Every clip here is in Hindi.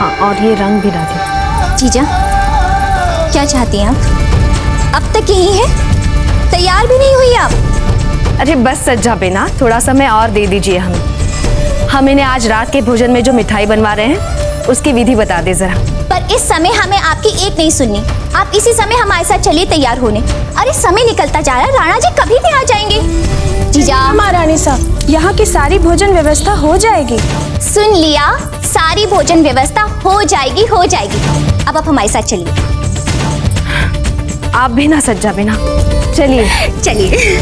हाँ और ये रंग भी राधे जीजा क्या चाहती हैं आप? अब तक यही है? तैयार भी नहीं हुई आप? अरे बस सज्जा बेना थोड़ा समय और दे दीजिए हमें। हम इन्हें आज रात के भोजन में जो मिठाई बनवा रहे हैं उसकी विधि बता दे जरा। पर इस समय हमें आपकी एक नहीं सुननी। आप इसी समय हमारे साथ चलिए तैयार होने। अरे समय निकलता जा रहा है राणा जी कभी भी आ जाएँगे। जीजा महारानी साहब। यहाँ की सारी भोजन व्यवस्था हो जाएगी। सुन लिया सारी भोजन व्यवस्था हो जाएगी हो जाएगी। अब आप हमारे साथ चलिए। आप भी ना सज्जा बेना। चलिए। चलिए।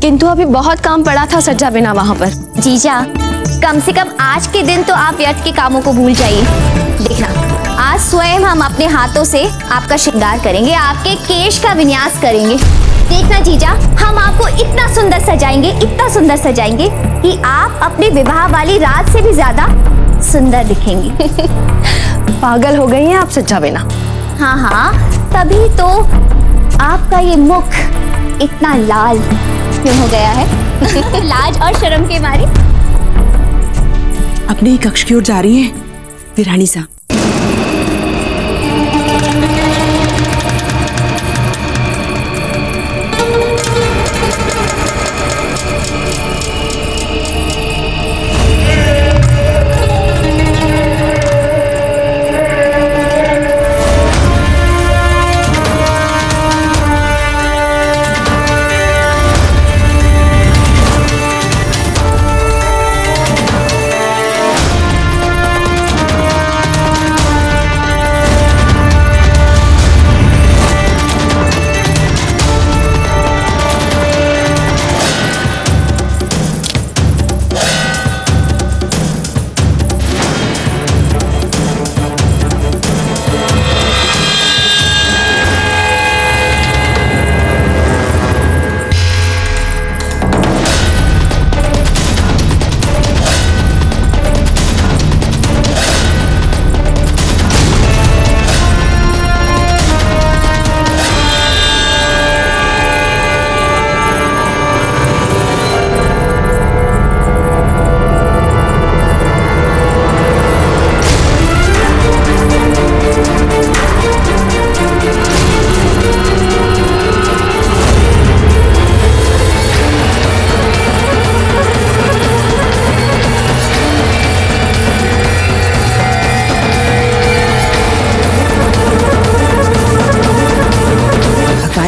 किंतु अभी बहुत काम पड़ा था सज्जा बिना वहाँ पर। जीजा कम से कम आज के दिन तो आप व्यर्थ के कामों को भूल जाइए। देखना आज स्वयं हम अपने हाथों से आपका श्रृंगार करेंगे आपके केश का विन्यास करेंगे। देखना जीजा हम आपको इतना सुंदर सजाएँगे इतना सुंदर सजाएँगे कि आप अपने विवाह वाली रात से भी ज़्यादा सुंदर दिखेंगी। पागल हो गई हैं आप सज्जा बिना। हाँ हाँ तभी तो आपका ये मुख इतना लाल क्यों हो गया है? लाज और शर्म के मारे। अपने ही कक्ष की ओर जा रही है। विरानी सा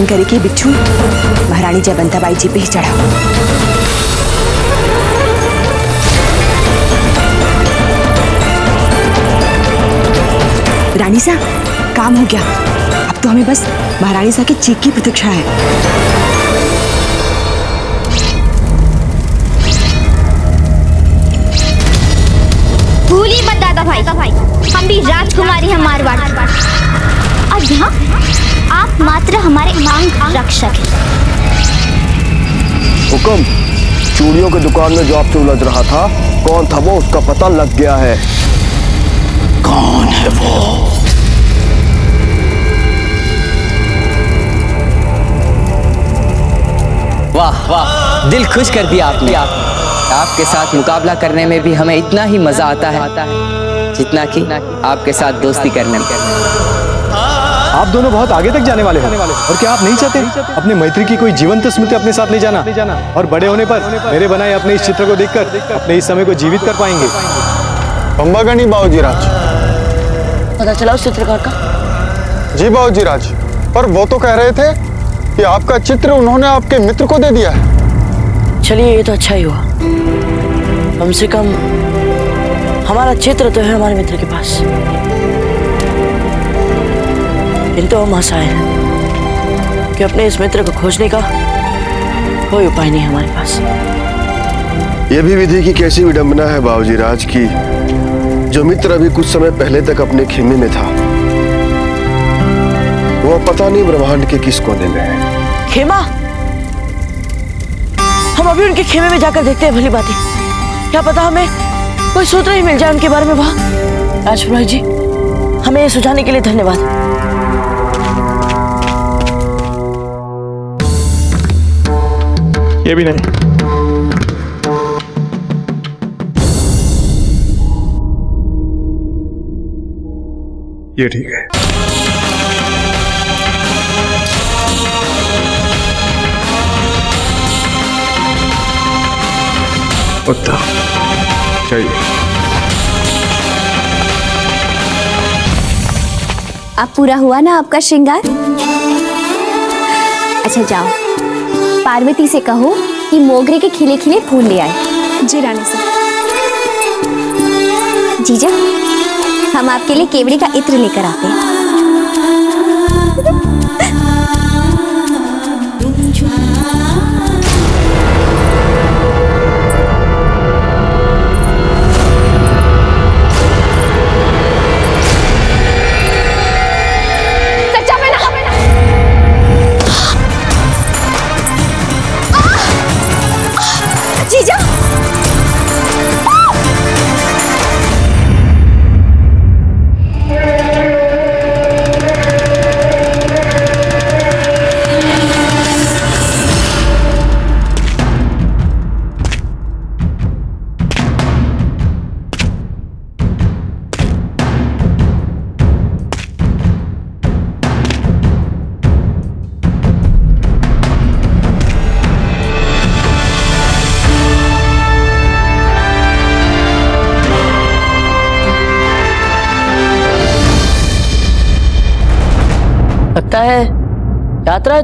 भगवान करे कि बिच्छू। महारानी जयवंता बाई जी पे ही चढ़ा। रानी सा, काम हो गया। अब तो हमें बस महारानी सा की चीख की प्रतीक्षा है। भूली मत दादा भाई। हम भी राजकुमारी हमारे मांग रक्षक हैं। हुक्म चूड़ियों की दुकान में जो आपसे उलझ रहा था? कौन था वो? उसका पता लग गया है। कौन है वो? वाह वाह दिल खुश कर दिया आपने। आप आपके साथ मुकाबला करने में भी हमें इतना ही मज़ा आता है जितना कि आपके साथ दोस्ती करने में। आप दोनों बहुत आगे तक जाने वाले हो। और क्या आप नहीं चाहते? अपने मैत्री की कोई जीवंत स्मृति अपने साथ ले जाना। और बड़े होने पर मेरे बनाए अपने इस चित्र को देखकर अपने इस समय को जीवित कर पाएँगे। बम्बागणी बाबूजी राज। पता चला उस चित्रकार का? जी बाबूजी राज पर वो तो कह रहे थे कि आपका चित्र उन्होंने आपके मित्र को दे दिया है। चलिए ये तो अच्छा ही हुआ। कम से कम हमारा चित्र तो है हमारे मित्र के पास। किंतु हम आशा है कि अपने इस मित्र को खोजने का कोई उपाय नहीं हमारे पास। ये भी विधि की कैसी विडंबना है बाबूजी राज की जो मित्र अभी कुछ समय पहले तक अपने खेमे में था। वो पता नहीं ब्रह्मांड के किस कोने में है। खेमा? हम अभी उनके खेमे में जाकर देखते हैं भली बातें। क्या पता हमें कोई सूत्र ही मिल जाए उनके बारे में वहाँ? राजपुरोहित जी हमें ये सुझाने के लिए धन्यवाद। ये भी नहीं। ये ठीक है। उत्तर चाहिए। अब पूरा हुआ ना आपका श्रृंगार? अच्छा जाओ। पार्वती से कहो कि मोगरे के खिले खिले फूल ले आए। जी रानी साहब जीजा हम आपके लिए केवड़ी का इत्र लेकर आते हैं।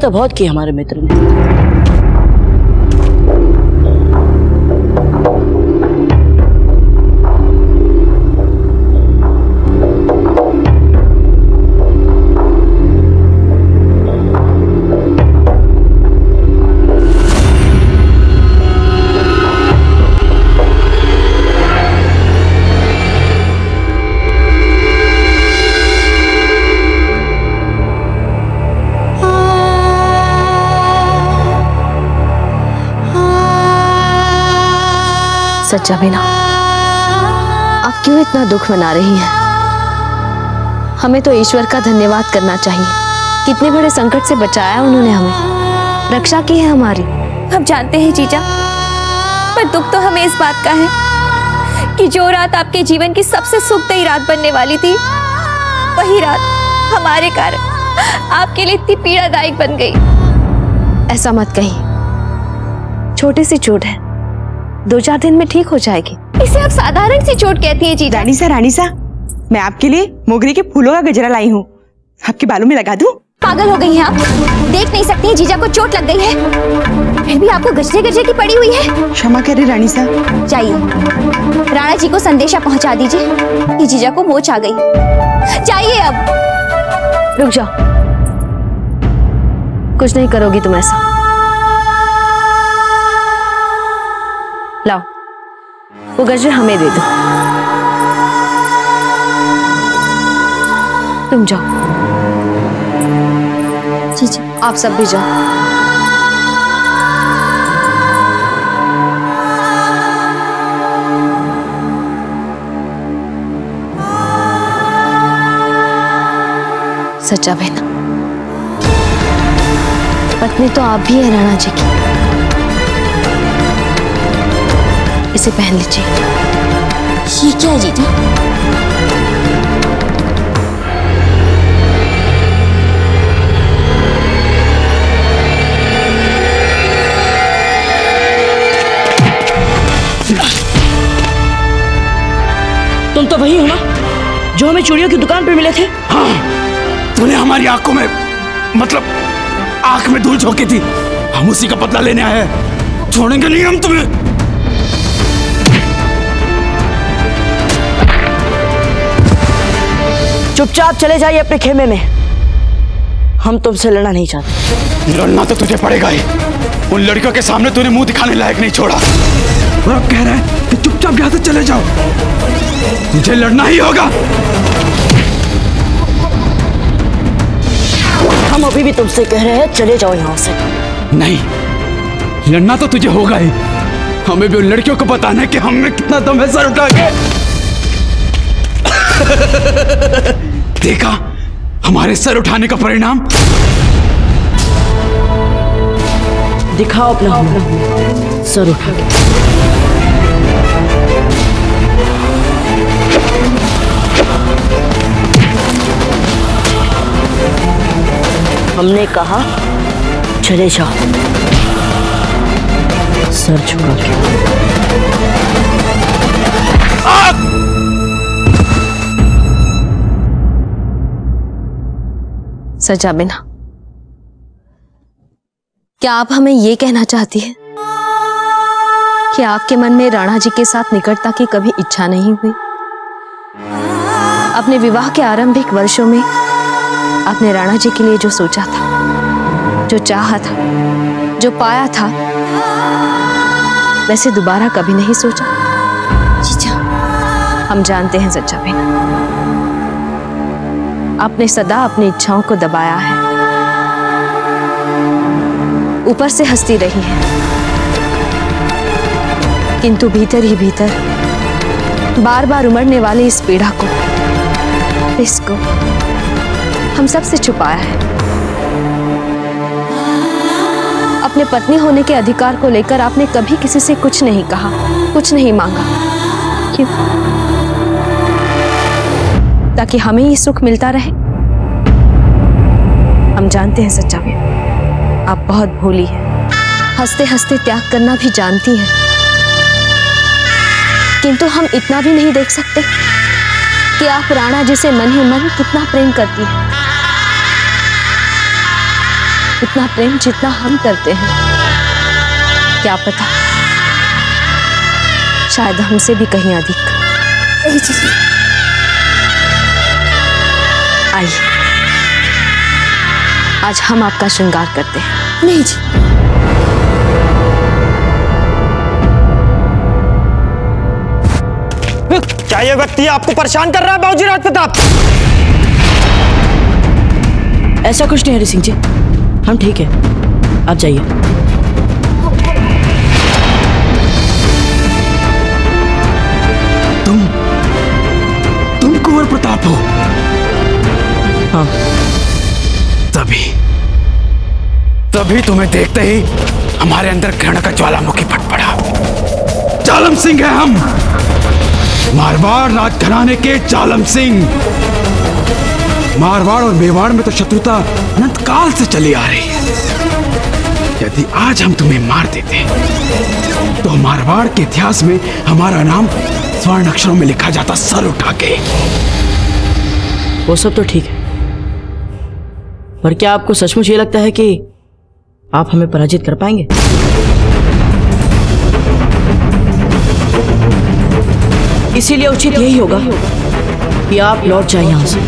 तो बहुत की हमारे मित्र ने। सच्चा बिना आप क्यों इतना दुख मना रही हैं? हमें तो ईश्वर का धन्यवाद करना चाहिए। कितने बड़े संकट से बचाया उन्होंने हमें। रक्षा की है हमारी। हम जानते हैं जीजा पर दुख तो हमें इस बात का है कि जो रात आपके जीवन की सबसे सुखदायी रात बनने वाली थी वही रात हमारे कारण आपके लिए इतनी पीड़ादायक बन गई। ऐसा मत कहीं छोटी सी चोट है। दो चार दिन में ठीक हो जाएगी। इसे आप साधारण सी चोट कहती है जीजा। रानी सा रानी सा मैं आपके लिए मोगरे के फूलों का गजरा लाई हूँ। आपके बालों में लगा दूँ? पागल हो गई हैं आप। देख नहीं सकती हैं जीजा को चोट लग गई है। फिर भी आपको गजरे गजरे की पड़ी हुई है। क्षमा करे रानी सा जाइए। राणा जी को संदेशा पहुँचा दीजिए कि जीजा को मोच आ गई। जाइए अब। रुक जाओ। कुछ नहीं करोगी तुम ऐसा। लाओ। वो गजरे हमें दे दो। तुम जाओ। जीजा आप सब भी जाओ। सच्चा बहना। पत्नी तो आप भी है राणा जी की। इसे पहन लीजिए। ये क्या है जीजा तुम तो वही हो ना जो हमें चूड़ियों की दुकान पे मिले थे। हाँ तूने हमारी आँखों में मतलब आँख में धूल झोंकी थी। हम उसी का बदला लेने आए हैं। छोड़ेंगे नहीं हम तुम्हें। चुपचाप चले जाइए अपने खेमे में। हम तुमसे लड़ना नहीं चाहते। लड़ना तो तुझे पड़ेगा ही। उन लड़कियों के सामने तूने मुँह दिखाने लायक नहीं छोड़ा। और अब कह रहा है कि चुपचाप यहाँ से चले जाओ। तुझे लड़ना ही होगा। हम अभी भी तुमसे कह रहे हैं चले जाओ यहाँ से। नहीं लड़ना तो तुझे होगा ही। हमें भी उन लड़कियों को बताना है कि हम में कितना दम है सर उठा के। देखा? हमारे सर उठाने का परिणाम? दिखाओ अपना सर उठा के। हमने कहा, चले जाओ। सर झुका के। सजा बिना। क्या आप हमें ये कहना चाहती हैं कि आपके मन में राणा जी के साथ निकटता की कभी इच्छा नहीं हुई? अपने विवाह के आरंभिक वर्षों में आपने राणा जी के लिए जो सोचा था जो चाहा था जो पाया था वैसे दोबारा कभी नहीं सोचा। जीजा हम जानते हैं सच्चा बिना आपने सदा अपनी इच्छाओं को दबाया है। ऊपर से हंसती रही है। किंतु भीतर ही भीतर बार बार उमड़ने वाली इस पीड़ा को इसको हम सबसे छुपाया है। अपने पत्नी होने के अधिकार को लेकर आपने कभी किसी से कुछ नहीं कहा, कुछ नहीं मांगा। क्यों? ताकि हमें ये सुख मिलता रहे। हम जानते हैं सच्चा में आप बहुत भोली हैं। हँसते हँसते त्याग करना भी जानती हैं। किंतु हम इतना भी नहीं देख सकते कि आप राणा जी से मन ही मन कितना प्रेम करती हैं। इतना प्रेम जितना हम करते हैं। क्या पता? शायद हमसे भी कहीं अधिक। आइए। आज हम आपका श्रृंगार करते हैं। नहीं जी। क्या ये व्यक्ति आपको परेशान कर रहा है बाबूजी राज प्रताप ऐसा कुछ नहीं हरि सिंह जी। हम ठीक है। आप जाइए। हाँ। तभी तभी तुम्हें देखते ही हमारे अंदर घृणा का ज्वालामुखी फट पड़ा। जालम सिंह है हम। मारवाड़ राजघराने के जालम सिंह। मारवाड़ और मेवाड़ में तो शत्रुता अनंत काल से चली आ रही है। यदि आज हम तुम्हें मार देते तो मारवाड़ के इतिहास में हमारा नाम स्वर्ण अक्षरों में लिखा जाता सर उठा के। वो सब तो ठीक है। पर क्या आपको सचमुच ये लगता है कि आप हमें पराजित कर पाएँगे? इसीलिए उचित यही होगा कि आप लौट जाए यहाँ से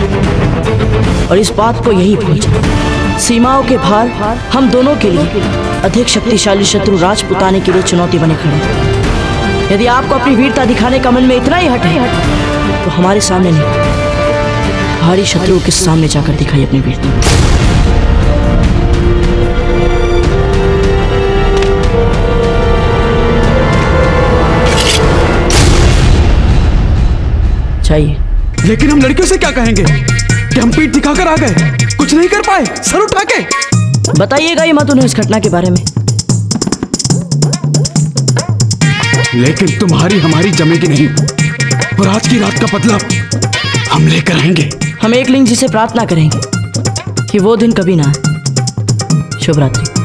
और इस बात को यही पहुँचा। सीमाओं के भार हम दोनों के लिए अधिक शक्तिशाली शत्रु राजपुताने के लिए चुनौती बने खड़े। यदि आपको अपनी वीरता दिखाने का मन में इतना ही हट है तो हमारे सामने नहीं। भारी शत्रुओं के सामने जाकर दिखाई अपनी वीरता। चाहिए। लेकिन हम लड़कियों से क्या कहेंगे? कि हम पीठ दिखाकर आ गए कुछ नहीं कर पाए सर उठा के। बताइएगा ये मत उन्हें इस घटना के बारे में। लेकिन तुम्हारी हमारी जमेगी नहीं और आज की रात का बदला हम लेकर आएँगे। हम एक लिंग जी से प्रार्थना करेंगे कि वो दिन कभी ना शुभ रात्रि।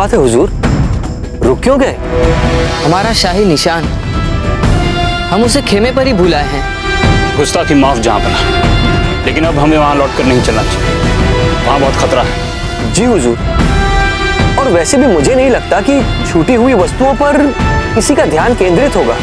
बात है हुजूर? रुक क्यों गए? हमारा शाही निशान। हम उसे खेमे पर ही भुलाए हैं। गुस्ताखी माफ़ जहाँ बना। लेकिन अब हमें वहाँ लौट कर नहीं चलना चाहिए। वहाँ बहुत खतरा है। जी हुजूर। और वैसे भी मुझे नहीं लगता कि छूटी हुई वस्तुओं पर किसी का ध्यान केंद्रित होगा।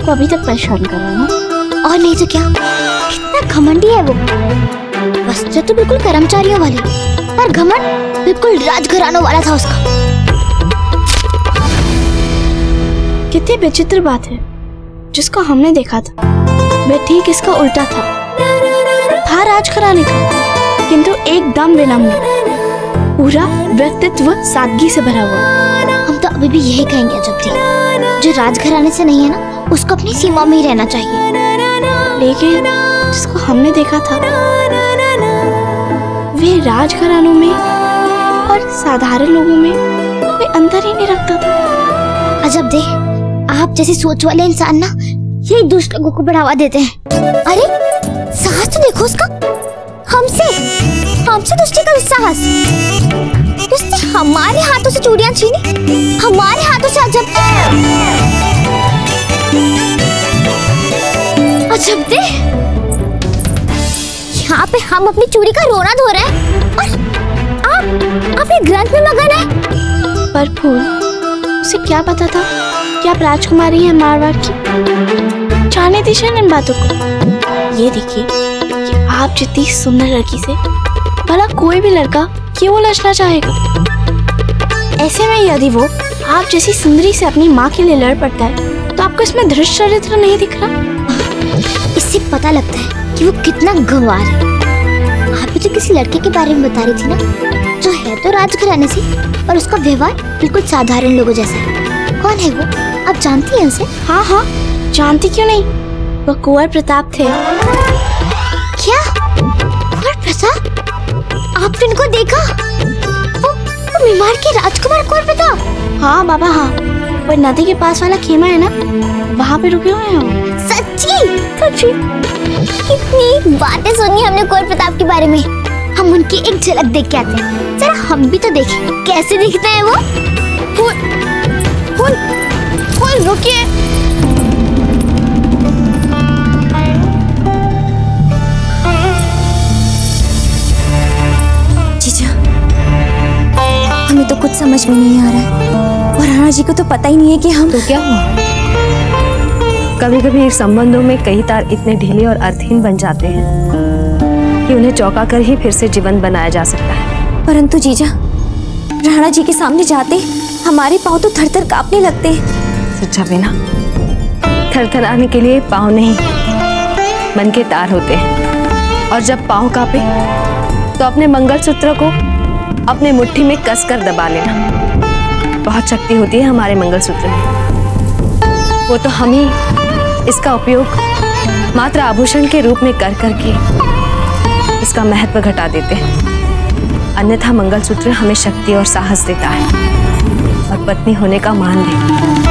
आपको अभी तक परेशान कर रहा है। और नहीं तो क्या? कितना घमंडी है वो। वस्त्र तो बिल्कुल कर्मचारियों वाले। पर घमंड बिल्कुल राजघरानों वाला था उसका। कितनी विचित्र बात है जिसको हमने देखा था। वह ठीक इसका उल्टा था। था राजघराने का किंतु एकदम विनम्र पूरा व्यक्तित्व सादगी से भरा हुआ। हम तो अभी भी यही कहेंगे अजब जी। जो राजघराने से नहीं है ना उसको अपनी सीमा में ही रहना चाहिए। लेकिन जिसको हमने देखा था, वे राजघरानों में और साधारण लोगों में कोई अंतर ही नहीं रखता था। अजब दे आप जैसी सोच वाले इंसान ना, यही दुष्ट लोगों को बढ़ावा देते हैं। अरे, साहस तो देखो उसका। हमसे हमसे दुष्टी का साहस। उसने हमारे हाथों से चूड़ियाँ छीनी, हमारे हाथों से अजब अजब दे यहाँ पे हम अपनी चूड़ी का रोना धो रहे हैं। और आप अपने ग्रंथ में मगन है। पर फूल, उसे क्या पता था कि आप राजकुमारी हैं मारवाड़ की? जाने दीजिए इन बातों को। ये देखिए कि आप जितनी सुंदर लड़की से भला कोई भी लड़का क्यों लचना चाहेगा? ऐसे में यदि वो आप जैसी सुंदरी से अपनी माँ के लिए लड़ पड़ता है तो आपको इसमें धृष्ट चरित्र नहीं दिख रहा? इससे पता लगता है कि वो कितना गंवार है। आप भी तो किसी लड़के के बारे में बता रही थी ना? जो है तो राजघराने से और उसका व्यवहार बिल्कुल साधारण लोगों जैसा है। कौन है वो? आप जानती हैं उसे? हाँ हाँ जानती क्यों नहीं? वो कुंवर प्रताप थे। क्या? कुंवर प्रताप? आपने इनको देखा? वो, वो बीमार के राजकुमार कुंवर प्रताप? हाँ बाबा हाँ। वो नदी के पास वाला खेमा है ना वहाँ पे रुके हुए हैं हम। सच्ची? सच्ची? कितनी बातें सुनी हमने कुंवर प्रताप के बारे में। हम उनकी एक झलक देख के आते हैं। जरा हम भी तो देखें कैसे दिखते हैं वो। फूल फूल फूल रुकिए। जीजा हमें तो कुछ समझ में नहीं आ रहा है। और राणा जी को तो पता ही नहीं है कि हम तो क्या हुआ? कभी कभी संबंधों में कई तार इतने ढीले और अर्थहीन बन जाते हैं कि उन्हें चौंका कर ही फिर से जीवन बनाया जा सकता है। परंतु जीजा राणा जी के सामने जाते हमारे पाँव तो थर थर कांपने लगते। हैं सच्चा बिना थर थर आने के लिए पाँव नहीं मन के तार होते। हैं और जब पाँव कांपे तो अपने मंगलसूत्र को अपने मुट्ठी में कसकर दबा लेना। बहुत शक्ति होती है हमारे मंगलसूत्र में। वो तो हम ही इसका उपयोग मात्र आभूषण के रूप में कर करके इसका महत्व घटा देते हैं। अन्यथा मंगलसूत्र हमें शक्ति और साहस देता है और पत्नी होने का मान देता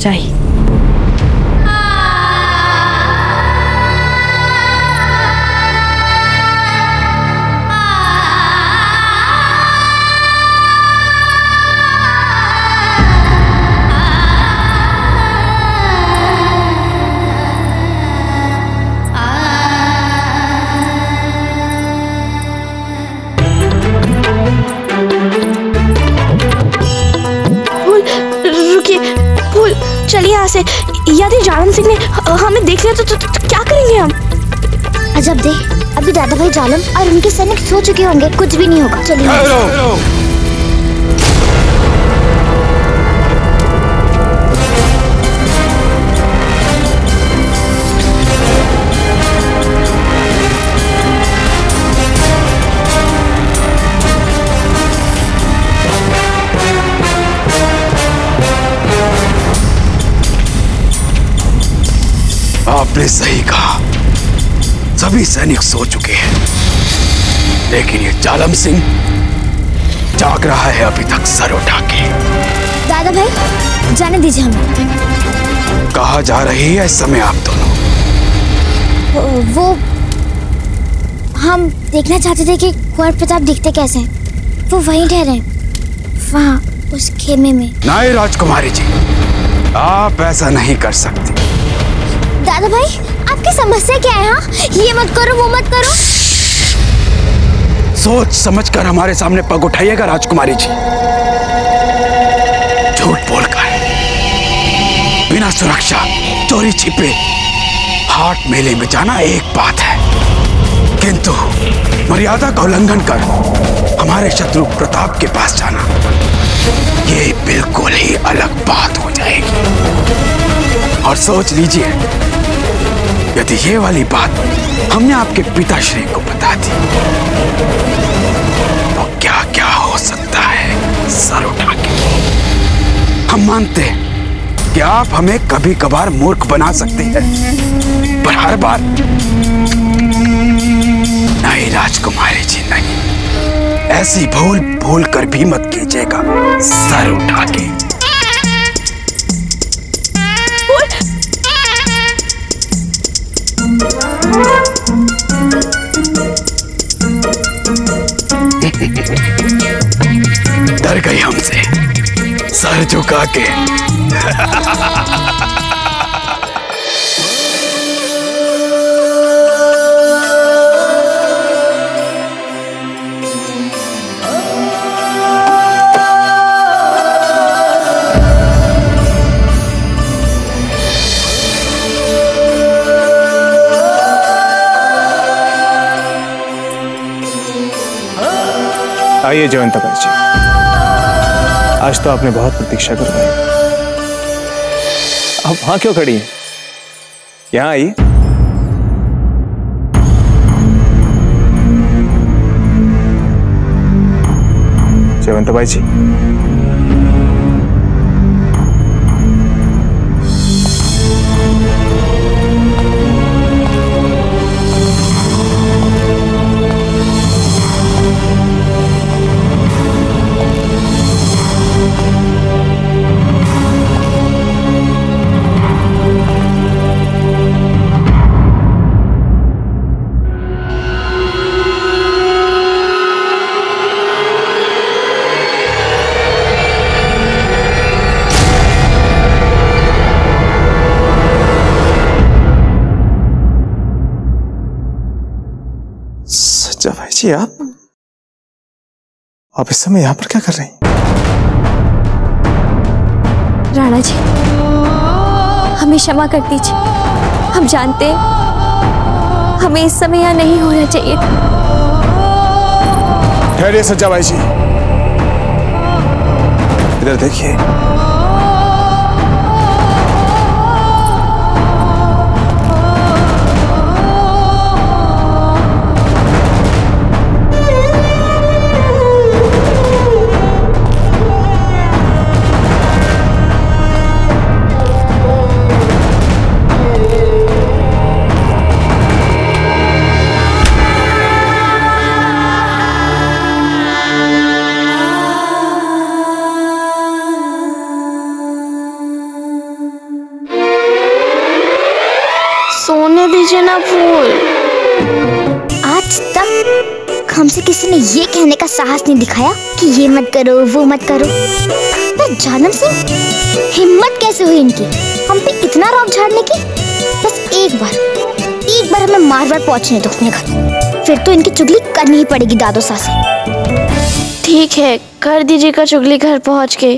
चाहिए से यदि जालम सिंह ने हमें देख लिया तो, तो, तो, तो क्या करेंगे हम? अजब देख अभी दादा भाई जालम और उनके सैनिक सो चुके होंगे कुछ भी नहीं होगा। चलिए। आपने सही कहा। सभी सैनिक सो चुके हैं। लेकिन ये जालम सिंह जाग रहा है अभी तक सर उठा के। दादा भाई जाने दीजिए हमें। कहा जा रही है? इस समय आप दोनों। वो- हम देखना चाहते थे कि कुंवर प्रताप दिखते कैसे हैं। वो वहीं ठहरे हैं। वहाँ उस खेमे में। नहीं राजकुमारी जी आप ऐसा नहीं कर सकती। दादा भाई, आपकी समस्या क्या है हाँ? ये मत करो, वो मत करो। सोच समझकर हमारे सामने पग उठाइएगा, राजकुमारी जी। झूठ बोलकर बिना सुरक्षा, चोरी छिपे। हाट मेले में जाना एक बात है। किंतु मर्यादा का उल्लंघन कर हमारे शत्रु प्रताप के पास जाना, ये बिल्कुल ही अलग बात हो जाएगी। और सोच लीजिए यदि ये वाली बात हमने आपके पिताश्री को बता दी तो क्या क्या हो सकता है सर उठा के हम मानते हैं कि आप हमें कभी कभार मूर्ख बना सकती हैं, पर हर बार नहीं राजकुमारी जी नहीं। ऐसी भूल भूल कर भी मत कीजिएगा सर उठा के झुका के। आइए जयंता भाई आज तो आपने बहुत प्रतीक्षा करवाई अब वहाँ क्यों खड़ी हैं? यहाँ आई जयवंत भाई जी। जी आप। आप इस समय यहाँ पर क्या कर रहे हैं? राणा जी हमें क्षमा कर दीजिए। हम जानते हैं हमें इस समय यहाँ नहीं होना चाहिए ठहरिए सच्चा भाई जी। इधर देखिए। दीजिए ना फूल। आज तक हमसे किसी ने ये कहने का साहस नहीं दिखाया कि ये मत करो वो मत करो। पर जानम सिंह हिम्मत कैसे हुई इनकी? हम पे इतना रौब झाड़ने की? बस एक बार एक बार हमें मारवाड़ पहुँचने दो अपने घर। फिर तो इनकी चुगली करनी ही पड़ेगी दादो सासे ठीक है कर दीजिएगा चुगली घर पहुँच के।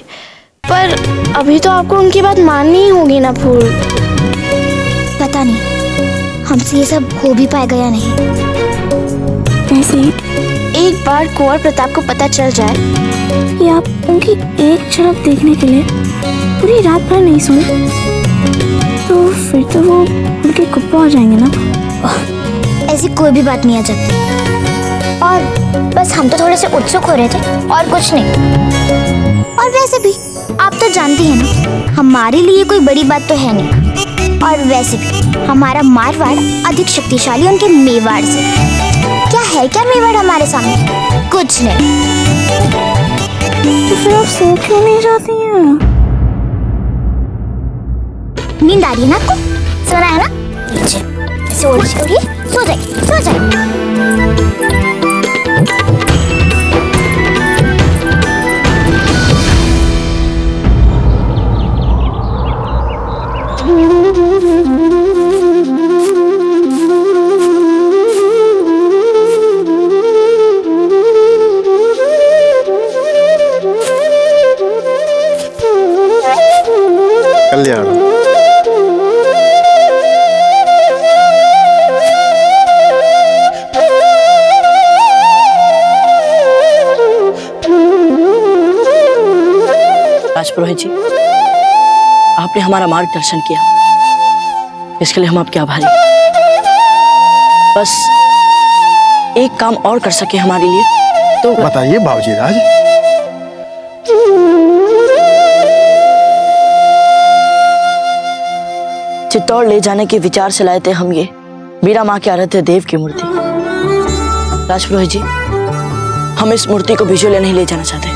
पर अभी तो आपको उनकी बात माननी ही होगी ना फूल। पता नहीं हमसे ये सब हो भी पाएगा या नहीं? ऐसे एक बार कुंवर प्रताप को पता चल जाए कि आप उनकी एक झलक देखने के लिए पूरी रात भर नहीं सोए तो फिर तो वो उनके कुप्पा हो जाएँगे ना? ऐसी कोई भी बात नहीं आ जाती और बस हम तो थोड़े से उत्सुक हो रहे थे और कुछ नहीं। और वैसे भी आप तो जानती हैं ना हमारे लिए कोई बड़ी बात तो है नहीं। और वैसे भी हमारा मारवाड़ अधिक शक्तिशाली उनके मेवाड़ से। क्या है क्या मेवाड़ हमारे सामने? कुछ नहीं। तो फिर आप सो क्यों नहीं जाती हैं? नींद आ रही है ना आपको? सोना है ना? लीजिए सो जाइए सो जाइए सो जाइए। हमारा मार्गदर्शन किया। इसके लिए हम आपके आभारी बस एक काम और कर सके हमारे लिए तो बताइए बाबूजी राज। चित्तौड़ ले जाने के विचार से लाए थे हम ये। मीरा माँ के आराध्य देव की मूर्ति। राजपुरोहित जी हम इस मूर्ति को विजुअल नहीं ले जाना चाहते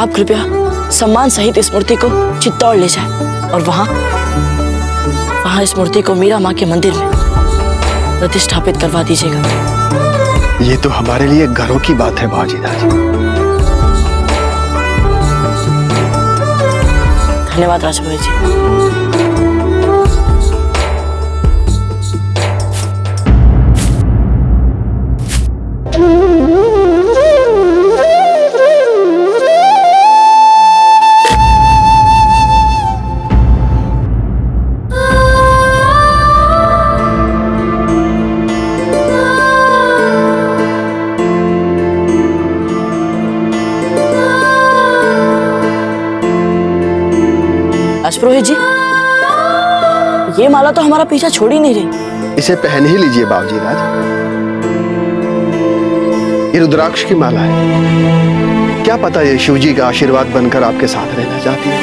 आप कृपया सम्मान सहित इस मूर्ति को चित्तौड़ ले जाए और वहाँ वहाँ इस मूर्ति को मीरा माँ के मंदिर में प्रतिष्ठापित करवा दीजिएगा। ये तो हमारे लिए घरों की बात है बाबूजी राज धन्यवाद राजपुरोहित जी। राजपुरोहित ये माला तो हमारा पीछा छोड़ ही नहीं रही। इसे पहन ही लीजिए बाबूजी राज। ये रुद्राक्ष की माला है। क्या पता ये शिव जी का आशीर्वाद बनकर आपके साथ रहना चाहती है?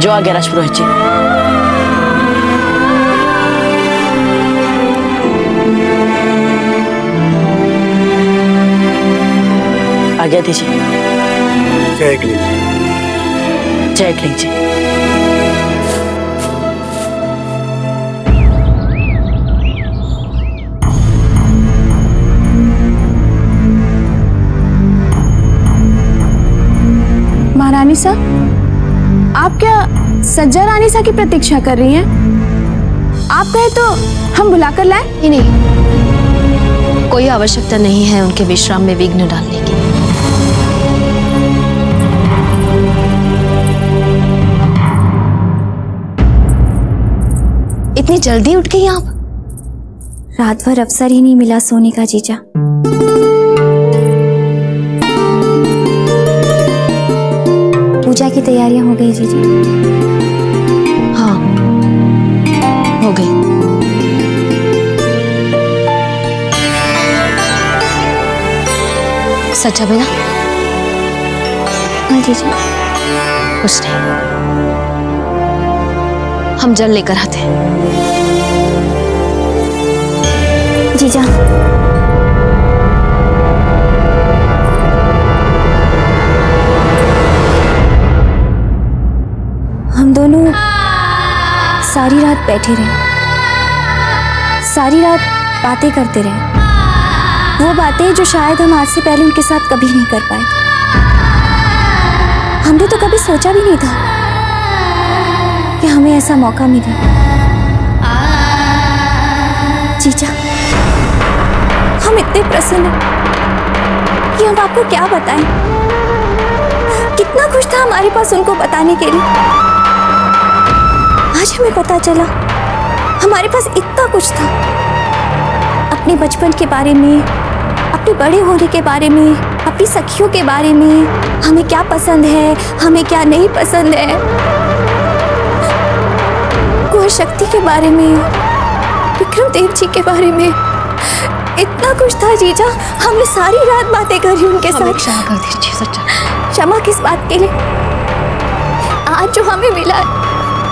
जो आ गया राजपुरोहित जी। आज्ञा दीजिए। जय क्लिंग जी महारानी सा आप क्या सज्जा रानी सा की प्रतीक्षा कर रही हैं? आप कहे तो हम बुलाकर लाए? नहीं नहीं। कोई आवश्यकता नहीं है उनके विश्राम में विघ्न डालने की। इतनी जल्दी उठ गई आप? रात भर अवसर ही नहीं मिला सोने का जीजा। पूजा की तैयारियाँ हो गई जीजी। हाँ हो गई। सच्चा बेना हाँ जीजी। कुछ नहीं। हम जल लेकर आते हैं। जीजा हम दोनों सारी रात बैठे रहे। सारी रात बातें करते रहे। वो बातें जो शायद हम आज से पहले उनके साथ कभी नहीं कर पाए। हमने तो कभी सोचा भी नहीं था। कि हमें ऐसा मौका मिले। जीजा, हम इतने प्रसन्न हैं। कि हम आपको क्या बताएँ? कितना खुश था हमारे पास उनको बताने के लिए। आज हमें पता चला, हमारे पास इतना कुछ था। अपने बचपन के बारे में, अपने बड़े होने के बारे में, अपनी सखियों के बारे में, हमें क्या पसंद है, हमें क्या नहीं पसंद है। कुंवर शक्ति के बारे में विक्रम देव जी के बारे में। इतना कुछ था जीजा। हमने सारी रात बातें करी उनके साथ। क्षमा कर दीजिए सच्चा। क्षमा किस बात के लिए? आज जो हमें मिला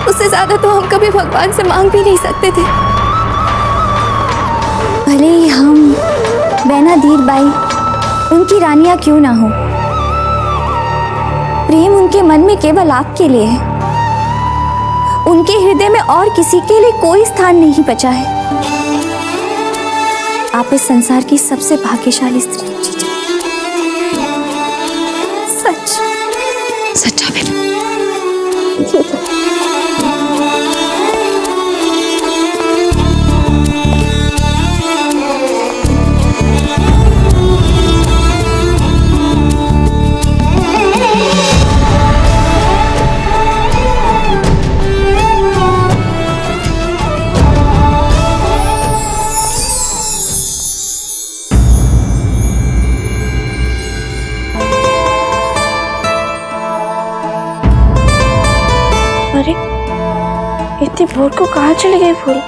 उससे ज़्यादा तो हम कभी भगवान से मांग भी नहीं सकते थे। भले ही हम बैना धीर बाई उनकी रानियाँ क्यों ना हो। प्रेम उनके मन में केवल आपके लिए है। उनके हृदय में और किसी के लिए कोई स्थान नहीं बचा है। आप इस संसार की सबसे भाग्यशाली स्त्री। इतनी भोर को कहाँ चली गई फूल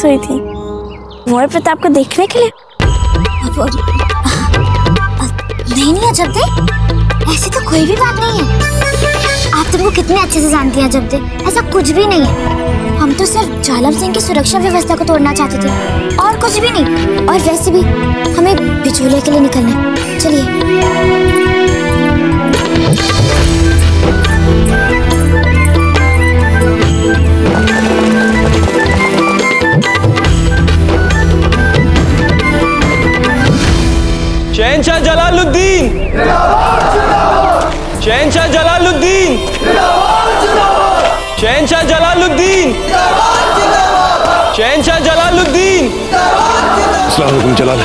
सोई थी। मोर प्रताप को देखने के लिए? नहीं नहीं, अजब दे। ऐसी तो कोई भी बात नहीं है। आप तुमको कितने अच्छे से जानती हैं, अजब दे। ऐसा कुछ भी नहीं है। हम तो सिर्फ़ जालम सिंह की सुरक्षा व्यवस्था को तोड़ना चाहते थे। और कुछ भी नहीं। और वैसे भी हमें बिचौलिया के लिए निकलना है। चलिए। शहनशाह जलालुद्दीन। शहनशाह जलालुद्दीन। शहनशाह जलालुद्दीन। वालेकुम जलाल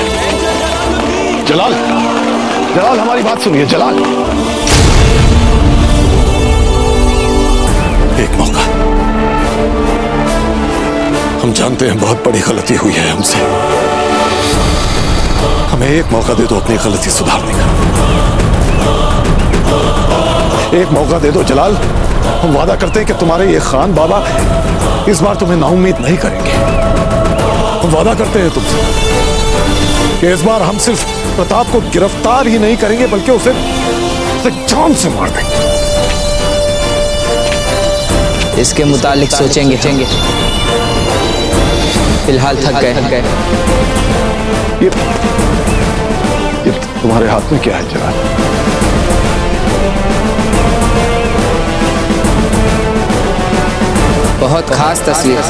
जलाल जलाल, हमारी बात सुनिए, जलाल। एक मौका। हम जानते हैं बहुत बड़ी गलती हुई है हमसे। हमें एक मौका दे दो अपनी गलती सुधारने का। एक मौका दे दो जलाल हम वादा करते हैं कि तुम्हारे ये खान बाबा इस बार तुम्हें नाउम्मीद नहीं करेंगे। हम वादा करते हैं तुमसे कि इस बार हम सिर्फ़ प्रताप को गिरफ़्तार ही नहीं करेंगे बल्कि उसे उसे जान से मार देंगे। इसके मुतालिक सोचेंगे चेंगे फ़िलहाल थक गए। ये ये तुम्हारे हाथ में क्या है जलाल बहुत खास तस्वीर।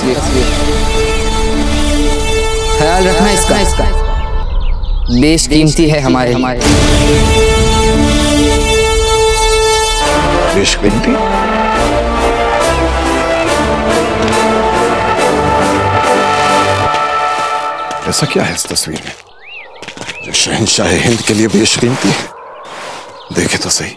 ख्याल रखना इसका। इसका बेशकीमती है हमारे हमारे बेशकीमती ऐसा क्या है इस तस्वीर में? शहनशाह हिंद के लिए बेशकीमती देखे तो सही।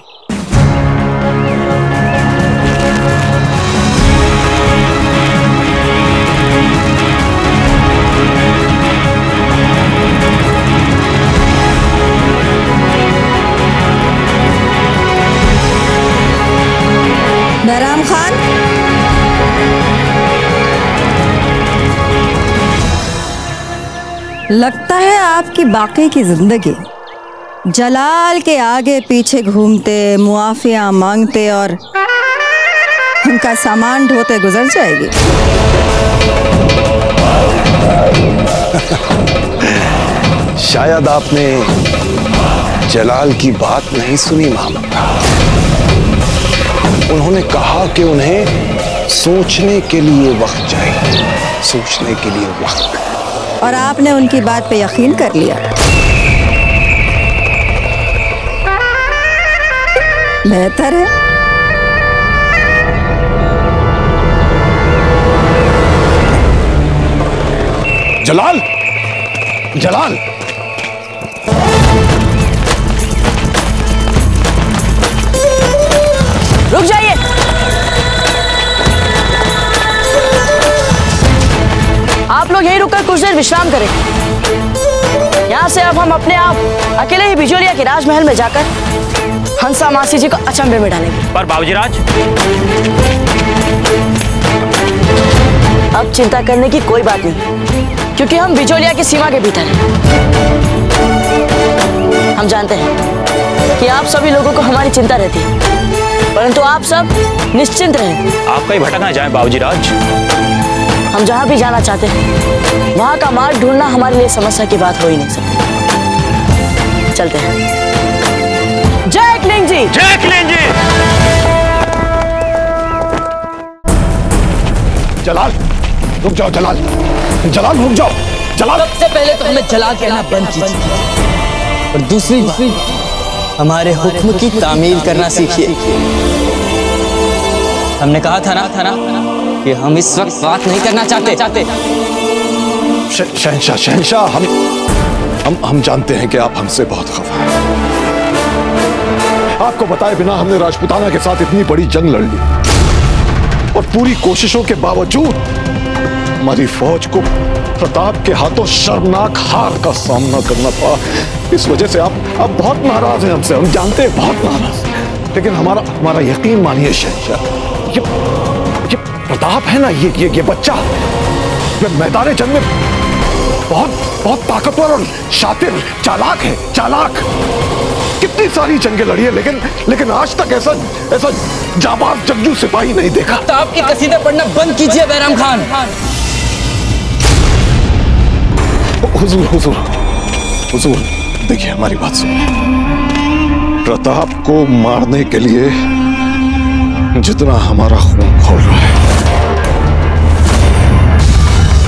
लगता है आपकी बाकी की ज़िंदगी। जलाल के आगे पीछे घूमते, मुआफिया मांगते और उनका सामान ढोते गुजर जाएगी। शायद आपने जलाल की बात नहीं सुनी मोहम्मद उन्होंने कहा कि उन्हें सोचने के लिए वक्त चाहिए। सोचने के लिए वक्त। और आपने उनकी बात पे यकीन कर लिया। बेहतर है। जलाल! जलाल! रुक जाइए। लोग यहीं रुककर कुछ देर विश्राम करें। यहाँ से अब हम अपने आप अकेले ही बिजोलिया के राजमहल में जाकर हंसा मासी जी को अचंभे में डालेंगे। पर बाबूजी राज? अब चिंता करने की कोई बात नहीं क्योंकि हम बिजोलिया की सीमा के भीतर हैं। हम जानते हैं कि आप सभी लोगों को हमारी चिंता रहती है परंतु आप सब निश्चिंत रहें। आप कहीं भटक ना जाए बाबूजी राज? हम जहाँ भी जाना चाहते हैं वहाँ का मार्ग ढूंढना हमारे लिए समस्या की बात हो ही नहीं सकती। चलते हैं। जय क्लिंग जी। जय क्लिंग जी। जलाल रुक जाओ जलाल। जलाल रुक जाओ। जलाल। सबसे पहले तो हमें जलाल कहना बंद कीजिए। और दूसरी बात हमारे हुक्म की तामील करना सीखिए। हमने कहा था ना था ना, कि हम इस वक्त बात नहीं करना चाहते। चाहते श- शहंशाह शहंशाह हम हम हम जानते हैं कि आप हमसे बहुत खफा हैं। आपको बताए बिना हमने राजपुताना के साथ इतनी बड़ी जंग लड़ ली। और पूरी कोशिशों के बावजूद, हमारी फौज को प्रताप के हाथों शर्मनाक हार का सामना करना पड़ा। इस वजह से आप आप बहुत नाराज़ हैं हमसे। हम जानते हैं बहुत नाराज़। लेकिन हमारा हमारा यकीन मानिए शहंशाह ये ये प्रताप है ना ये ये ये बच्चा। ये मैदान जंग में बहुत बहुत ताकतवर और शातिर चालाक है चालाक। कितनी सारी जंगें लड़ी है लेकिन लेकिन आज तक ऐसा ऐसा जाबाज जंगजू सिपाही नहीं देखा। तो आपकी कसीदे पढ़ना बंद कीजिए बैराम खान। हुजूर हुजूर हुजूर देखिए हमारी बात सुनिए। प्रताप को मारने के लिए जितना हमारा खून खोल रहा है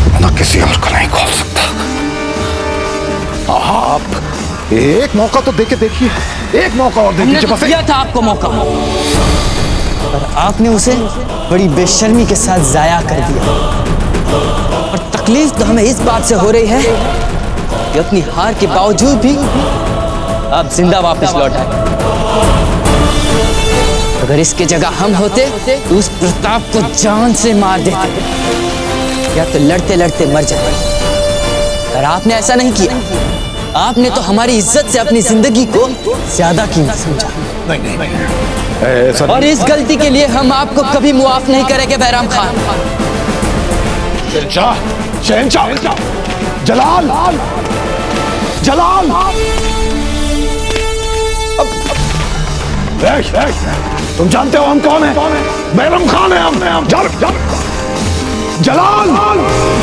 उतना किसी और को नहीं खोल सकता। आप एक मौका तो देके देखिए एक मौका और दे हमने दीजिए तो बस दिया था आपको मौका। पर आपने उसे बड़ी बेशर्मी के साथ जाया कर दिया। और तकलीफ़ तो हमें इस बात से हो रही है कि अपनी हार के बावजूद भी आप ज़िंदा वापस लौट आए। अगर इसके जगह हम होते तो उस प्रताप को जान से मार देते। या तो लड़ते लड़ते मर जाते। पर आपने ऐसा नहीं किया। आपने तो हमारी इज़्ज़त से अपनी ज़िंदगी को ज़्यादा कीमत समझा। और इस गलती के लिए हम आपको कभी मुआफ नहीं करेंगे बैराम खान। जलाल जलाल। अब- अब, ए, ए, तुम जानते हो हम कौन है? बैरम खान है हम। हम। जल, जल, जलाल।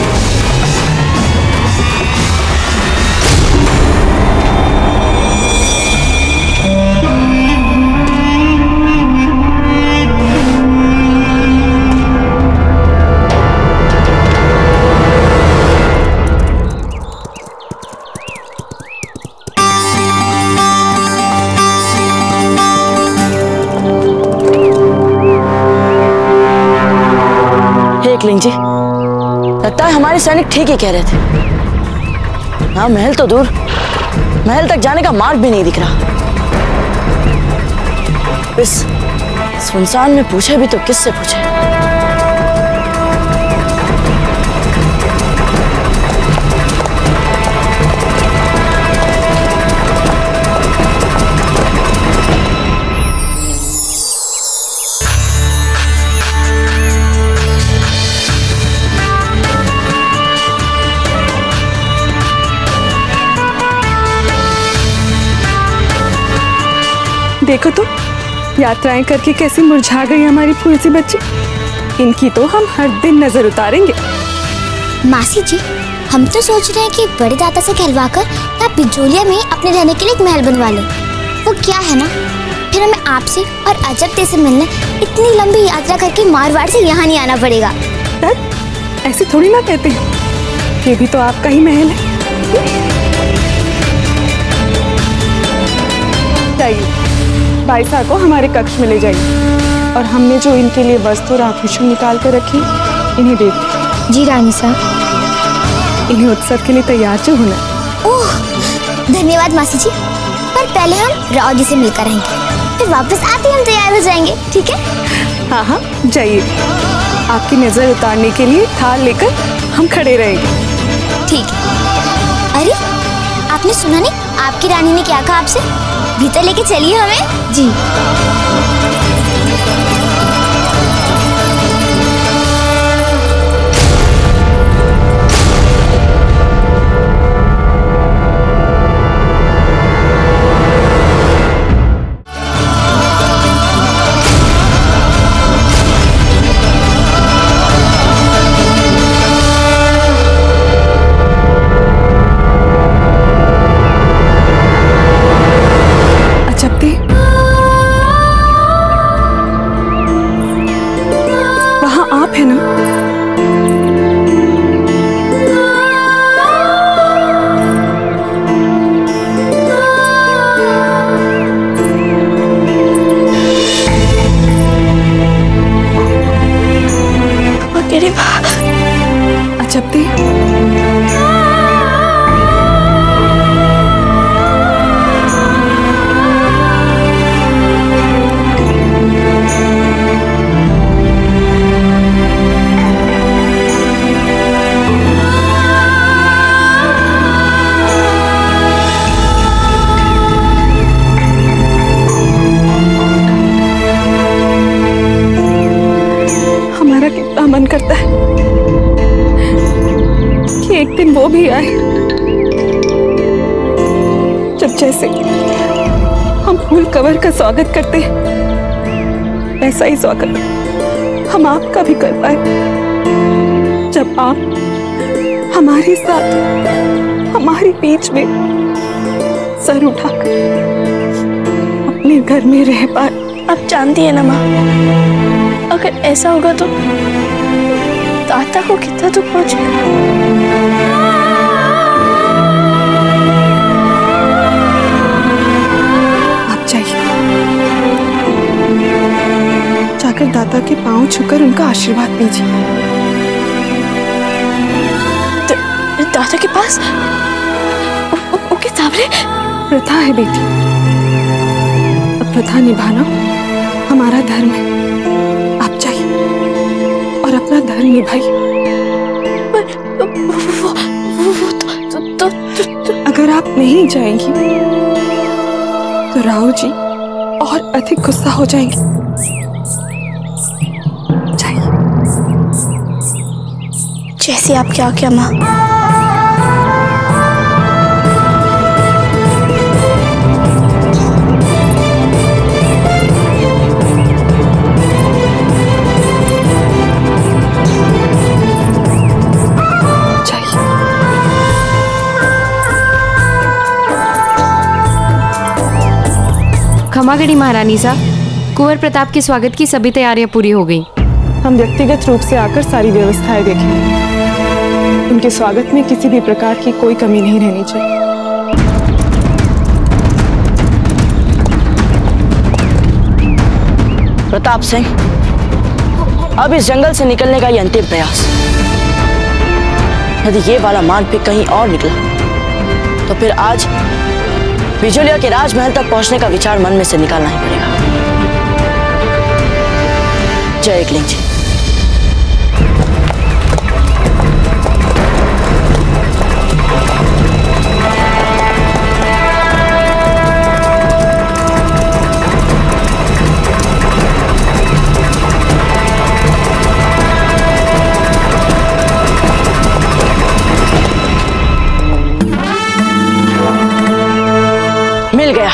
क्लिंग जी लगता है हमारे सैनिक ठीक ही कह रहे थे। हाँ महल तो दूर। महल तक जाने का मार्ग भी नहीं दिख रहा। इस सुनसान में पूछे भी तो किससे पूछे? देखो तो। यात्राएँ करके कैसी मुरझा गई हमारी फूल सी बच्ची। इनकी तो हम हर दिन नज़र उतारेंगे। मासी जी हम तो सोच रहे हैं कि बड़े दादा से कहलवा कर यहाँ बिजोलिया में अपने रहने के लिए एक महल बनवा लें। वो क्या है ना? फिर हमें आपसे और अजब दे से मिलने इतनी लंबी यात्रा करके मारवाड़ से यहाँ नहीं आना पड़ेगा। ऐसे थोड़ी ना कहते हैं। ये भी तो आपका ही महल है। जाइए। साहब को हमारे कक्ष में ले जाइए। और हमने जो इनके लिए वस्तु और आभूषण निकाल कर रखी इन्हें दे दी जी रानी साहब इन्हें उत्सव के लिए तैयार जो होना। ओह धन्यवाद मासी जी। पर पहले हम राव जी से मिलकर आएँगे। फिर वापस आते हम तैयार हो जाएँगे ठीक है? हाँ हाँ जाइए। आपकी नज़र उतारने के लिए थाल लेकर हम खड़े रहेंगे। ठीक है। अरे आपने सुना नहीं? आपकी रानी ने क्या कहा आपसे? भीतर लेके चलिए हमें? जी। जैसे हम फूल कवर का स्वागत करते हैं। ऐसा ही स्वागत हम आपका भी कर पाए। जब आप हमारे साथ, हमारे बीच में सर उठाकर अपने घर में रह पाए। आप जानती है ना माँ? अगर ऐसा होगा तो दादा को कितना दुख पहुंचेगा? जाकर दादा के पाँव छूकर उनका आशीर्वाद लीजिए दादा के पास? ओके सामने? प्रथा है बेटी। अब प्रथा निभाना हमारा धर्म है। आप जाइए और अपना धर्म निभाइए। अगर आप नहीं जाएँगी तो राव जी और अधिक गुस्सा हो जाएँगे। जैसे आपकी आज्ञा माँ खमागढ़ी महारानी साहब कुंवर प्रताप के स्वागत की सभी तैयारियाँ पूरी हो गई। हम व्यक्तिगत रूप से आकर सारी व्यवस्थाएँ देखेंगे। उनके स्वागत में किसी भी प्रकार की कोई कमी नहीं रहनी चाहिए। प्रताप सिंह, अब इस जंगल से निकलने का ये अंतिम प्रयास। यदि ये वाला मार्ग भी कहीं और निकला तो फिर आज बिजलिया के राजमहल तक पहुँचने का विचार मन में से निकालना ही पड़ेगा। जय एकलिंग जी। मिल गया।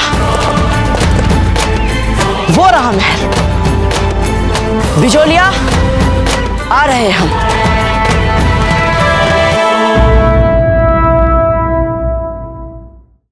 वो रहा महल। बिजोलिया आ रहे हम।